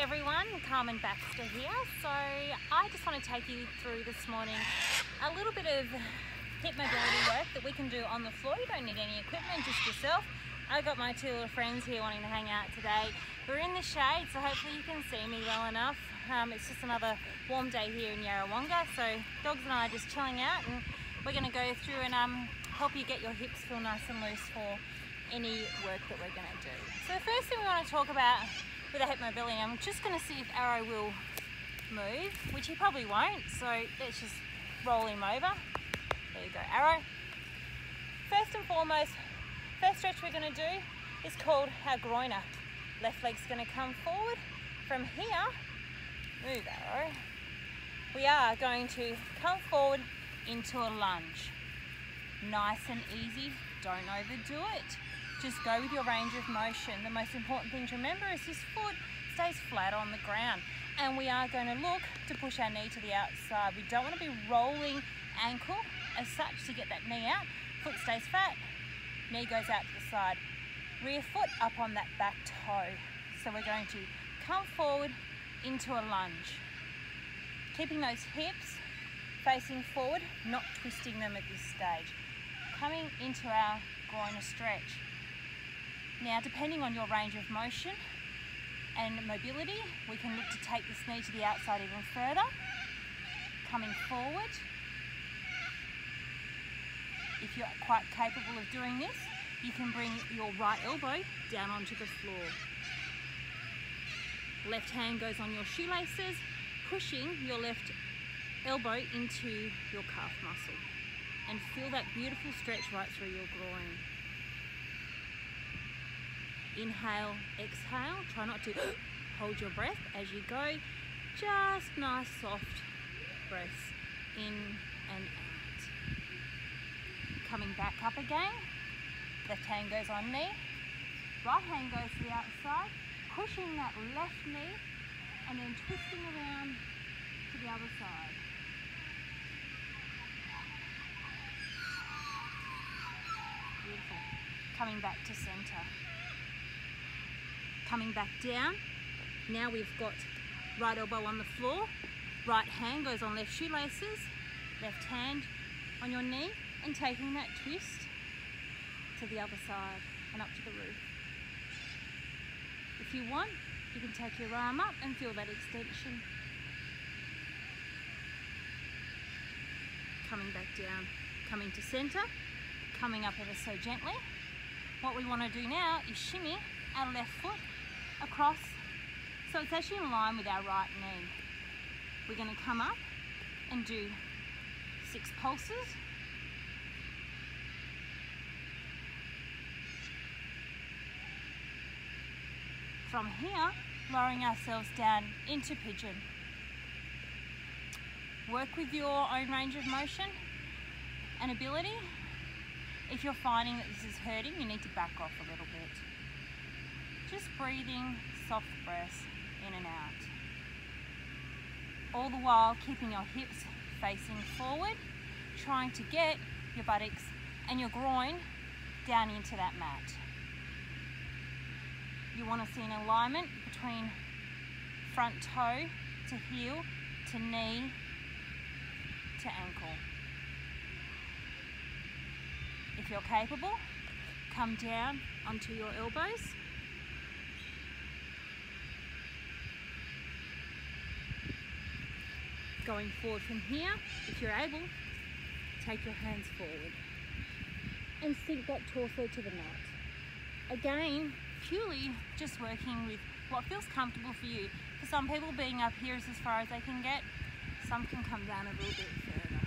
everyone, Carmen Baxter here. So I just want to take you through this morning a little bit of hip mobility work that we can do on the floor. You don't need any equipment, just yourself. I've got my two little friends here wanting to hang out today. We're in the shade, so hopefully you can see me well enough. Um, it's just another warm day here in Yarrawonga, so dogs and I are just chilling out and we're going to go through and um, help you get your hips feel nice and loose for any work that we're going to do. So the first thing we want to talk about with a hip mobility, I'm just going to see if Arrow will move, which he probably won't, so let's just roll him over. There you go, Arrow. First and foremost, first stretch we're going to do is called our groiner. Left leg's going to come forward. From here, move Arrow. We are going to come forward into a lunge. Nice and easy, don't overdo it. Just go with your range of motion. The most important thing to remember is this foot stays flat on the ground. And we are going to look to push our knee to the outside. We don't want to be rolling ankle as such to get that knee out. Foot stays flat, knee goes out to the side. Rear foot up on that back toe. So we're going to come forward into a lunge. Keeping those hips facing forward, not twisting them at this stage. Coming into our groin stretch. Now, depending on your range of motion and mobility, we can look to take this knee to the outside even further. Coming forward. If you're quite capable of doing this, you can bring your right elbow down onto the floor. Left hand goes on your shoelaces, pushing your left elbow into your calf muscle. And feel that beautiful stretch right through your groin. Inhale, exhale. Try not to hold your breath as you go. Just nice soft breaths in and out. Coming back up again. Left hand goes on knee. Right hand goes to the outside. Pushing that left knee and then twisting around to the other side. Beautiful. Coming back to center coming back down. Now we've got right elbow on the floor, right hand goes on left shoelaces, left hand on your knee and taking that twist to the other side and up to the roof. If you want, you can take your arm up and feel that extension. Coming back down, coming to center, coming up ever so gently. What we want to do now is shimmy our left foot across. So it's actually in line with our right knee. We're going to come up and do six pulses. From here, lowering ourselves down into pigeon. Work with your own range of motion and ability. If you're finding that this is hurting, you need to back off a little bit. Just breathing soft breaths in and out. All the while keeping your hips facing forward, trying to get your buttocks and your groin down into that mat. You want to see an alignment between front toe to heel to knee to ankle. If you're capable, come down onto your elbows going forward from here, if you're able, take your hands forward and sink that torso to the mat. Again, purely just working with what feels comfortable for you. For some people, being up here is as far as they can get. Some can come down a little bit further.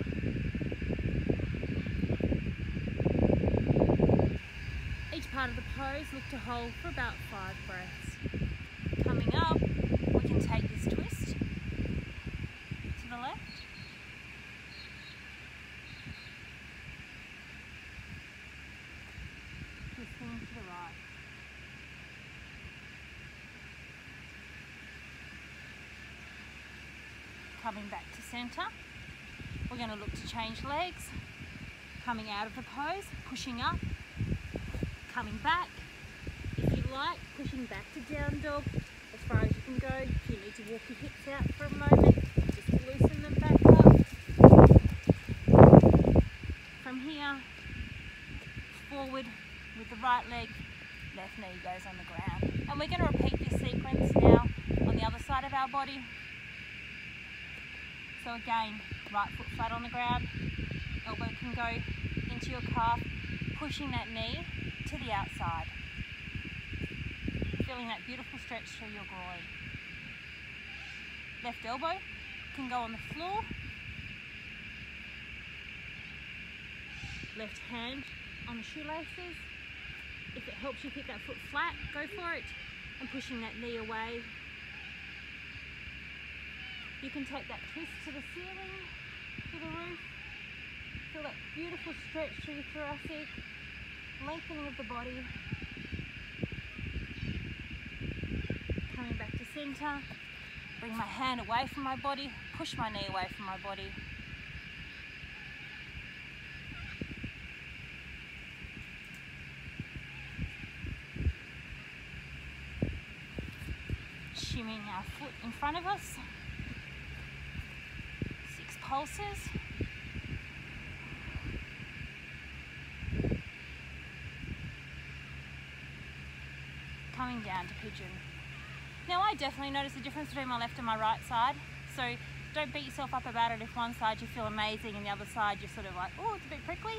Each part of the pose, look to hold for about five breaths. Coming up, we can take this twist the left. Twisting to the right. Coming back to centre. We're going to look to change legs. Coming out of the pose, pushing up, coming back. If you like, pushing back to down dog as far as you can go. If you need to walk your hips out for a moment, just loosen them back up. From here, forward with the right leg, left knee goes on the ground. And we're going to repeat this sequence now on the other side of our body. So again, right foot flat on the ground, elbow can go into your calf, pushing that knee to the outside. Feeling that beautiful stretch through your groin. Left elbow can go on the floor. Left hand on the shoelaces. If it helps you keep that foot flat, go for it. And pushing that knee away. You can take that twist to the ceiling, to the roof. Feel that beautiful stretch through your thoracic, lengthening of the body. Coming back to center. Bring my hand away from my body, push my knee away from my body. Shimming our foot in front of us. Six pulses. Coming down to pigeon. Now I definitely notice the difference between my left and my right side. So don't beat yourself up about it if one side you feel amazing and the other side you're sort of like, oh, it's a bit prickly.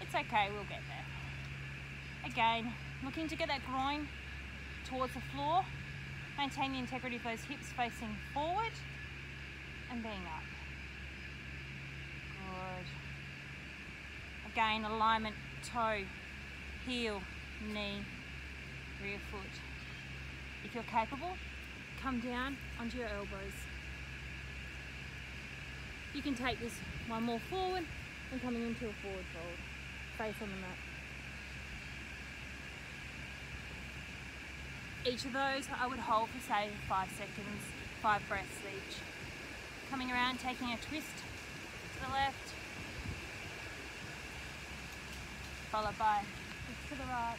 It's okay, we'll get there. Again, looking to get that groin towards the floor. Maintain the integrity of those hips facing forward and being up. Good. Again, alignment, toe, heel, knee, rear foot. If you're capable, come down onto your elbows. You can take this one more forward and coming into a forward fold, face on the mat. Each of those I would hold for say five seconds, five breaths each. Coming around, taking a twist to the left, followed by to the right.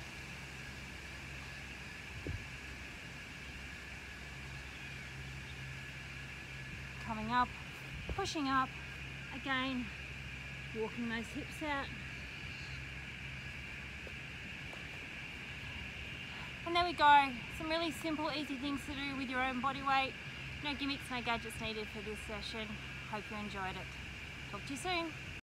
Coming up, pushing up, again, walking those hips out. And there we go. Some really simple, easy things to do with your own body weight. No gimmicks, no gadgets needed for this session. Hope you enjoyed it. Talk to you soon.